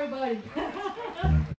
everybody.